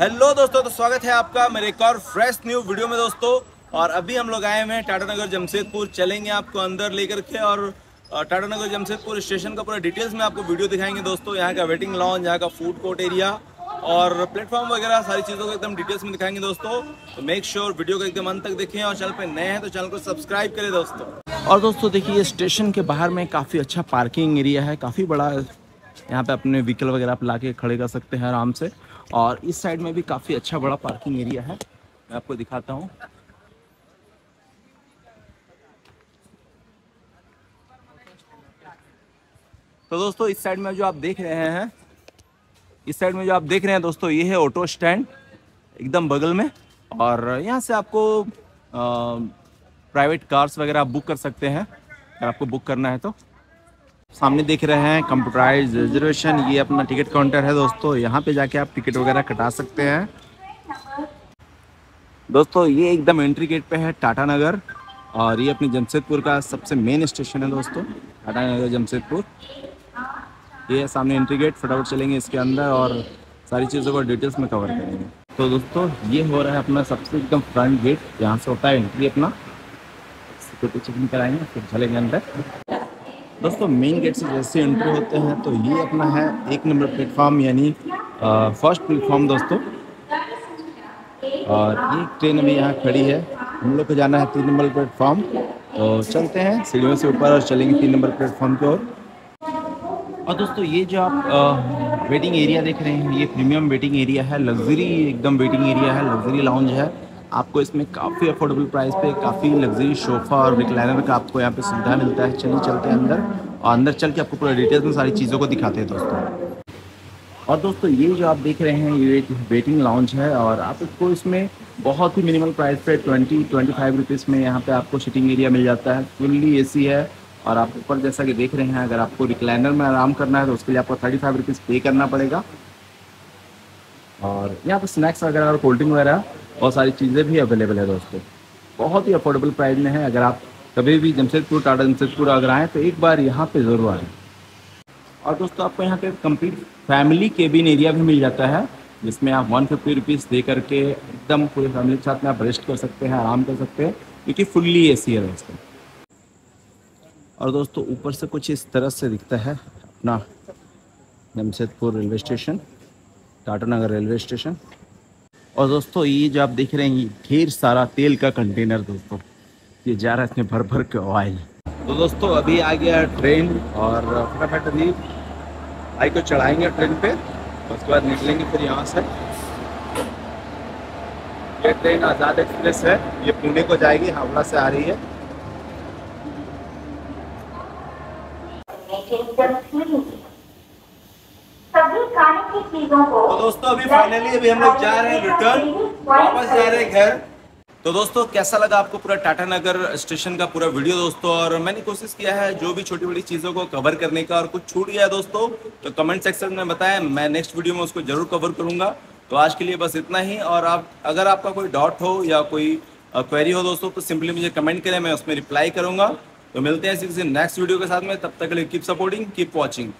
Hello दोस्तों तो स्वागत है आपका मेरे एक और फ्रेश न्यू वीडियो में दोस्तों। और अभी हम लोग आए हुए हैं टाटा नगर जमशेदपुर। चलेंगे आपको अंदर लेकर के और टाटा नगर जमशेदपुर स्टेशन का पूरा डिटेल्स में आपको वीडियो दिखाएँगे दोस्तों। यहाँ का वेटिंग लॉन्च यहाँ का फ़ूड कोर्ट एरिया और प्लेटफॉर्म वगैरह, सारी चीज़ों को एकदम डिटेल्स में दिखाएँगे दोस्तों। तो मेक श्योर वीडियो को एकदम अंत तक देखें और चैनल पे नए हैं तो चैनल को सब्सक्राइब करें दोस्तों। और दोस्तों, देखिए स्टेशन के बाहर में काफ़ी अच्छा पार्किंग एरिया है। काफ़ी बड़ा यहाँ पे अपने व्हीकल वगैरह आप ला के खड़े कर सकते हैं आराम से। और इस साइड में भी काफ़ी अच्छा बड़ा पार्किंग एरिया है। मैं आपको दिखाता हूँ। तो दोस्तों, इस साइड में जो आप देख रहे हैं, इस साइड में जो आप देख रहे हैं दोस्तों, ये है ऑटो स्टैंड एकदम बगल में। और यहाँ से आपको प्राइवेट कार्स वगैरह आप बुक कर सकते हैं। अगर आपको बुक करना है तो। सामने देख रहे हैं कंप्यूटराइज रिजर्वेशन ये अपना टिकट काउंटर है दोस्तों। यहाँ पे जाके आप टिकट वगैरह कटा सकते हैं। दोस्तों, ये एकदम एंट्री गेट पे है टाटा नगर, और ये अपनी जमशेदपुर का सबसे मेन स्टेशन है दोस्तों, टाटा नगर जमशेदपुर। ये सामने एंट्री गेट फटाफट चलेंगे इसके अंदर और सारी चीज़ों को डिटेल्स में कवर करेंगे। तो दोस्तों, ये हो रहा है अपना सबसे एकदम फ्रंट गेट यहाँ से होता है एंट्री अपना। सिक्योरिटी चेकिंग कराएँगे, फिर चलेंगे अंदर। दोस्तों मेन गेट से जैसे एंट्री होते हैं तो ये अपना है एक नंबर प्लेटफॉर्म यानी फ़र्स्ट प्लेटफॉर्म दोस्तों। और ये ट्रेन अभी यहाँ खड़ी है। हम लोग को जाना है तीन नंबर प्लेटफॉर्म तो चलते हैं, सीढ़ियों से ऊपर और चलेंगे तीन नंबर प्लेटफॉर्म की ओर। और दोस्तों, ये जो आप वेटिंग एरिया देख रहे हैं, ये प्रीमियम वेटिंग एरिया है लग्जरी एकदम वेटिंग एरिया है लग्जरी लाउंज है। आपको इसमें काफ़ी अफोर्डेबल प्राइस पे काफ़ी लग्जरी सोफ़ा और रिक्लाइनर का आपको यहाँ पे सुविधा मिलता है। चलिए चलते हैं अंदर और अंदर चल के आपको पूरा डिटेल्स में सारी चीज़ों को दिखाते हैं दोस्तों। और दोस्तों, ये जो आप देख रहे हैं, ये एक वेटिंग लाउंज है और आप इसको इसमें बहुत ही मिनिमल प्राइस पे ट्वेंटी ट्वेंटी फाइव रुपीज़ में यहाँ पे आपको सिटिंग एरिया मिल जाता है। फुल्ली एसी है और आप ऊपर जैसा कि देख रहे हैं, अगर आपको रिक्लाइनर में आराम करना है तो उसके लिए आपको थर्टी फाइव रुपीज़ पे करना पड़ेगा। और यहाँ पर स्नैक्स वगैरह और कोल्ड ड्रिंक वगैरह बहुत सारी चीज़ें भी अवेलेबल है दोस्तों। बहुत ही अफोर्डेबल प्राइस में है। अगर आप कभी भी जमशेदपुर, टाटा जमशेदपुर अगर आएँ तो एक बार यहाँ पे ज़रूर आएँ। और दोस्तों, आपको यहाँ पे कंप्लीट फैमिली केबिन एरिया भी मिल जाता है, जिसमें आप वन फिफ्टी रुपीज़ दे करके एकदम पूरे फैमिली के साथ में आप रेस्ट कर सकते हैं, आराम कर सकते हैं, क्योंकि फुल्ली ए है दोस्तों। और दोस्तों, ऊपर से कुछ इस तरह से दिखता है अपना Jamshedpur railway station, Tata Nagar railway station. और दोस्तों, ये जो आप देख रहे हैं ढेर सारा तेल का कंटेनर दोस्तों। ये जा रहा है इसमें भर भर के ऑयल तो दोस्तों, अभी आ गया ट्रेन और फटाफट अभी भाई को चढ़ाएँगे ट्रेन पे। उसके बाद निकलेंगे फिर यहाँ से। ये ट्रेन आज़ाद एक्सप्रेस है। ये पुणे को जाएगी, हावड़ा से आ रही है। तो दोस्तों, अभी फाइनली अभी हम लोग जा रहे हैं रिटर्न वापस जा रहे हैं घर। तो दोस्तों, कैसा लगा आपको पूरा टाटा नगर स्टेशन का पूरा वीडियो दोस्तों? और मैंने कोशिश किया है जो भी छोटी बड़ी चीज़ों को कवर करने का, और कुछ छूट गया है दोस्तों तो कमेंट सेक्शन में बताएँ, मैं नेक्स्ट वीडियो में उसको ज़रूर कवर करूँगा। तो आज के लिए बस इतना ही, और आप, अगर आपका कोई डाउट हो या कोई क्वेरी हो दोस्तों तो सिंपली मुझे कमेंट करें, मैं उसमें रिप्लाई करूँगा। तो मिलते हैं किसी नेक्स्ट वीडियो के साथ में, तब तक के लिए कीप सपोर्टिंग कीप वॉचिंग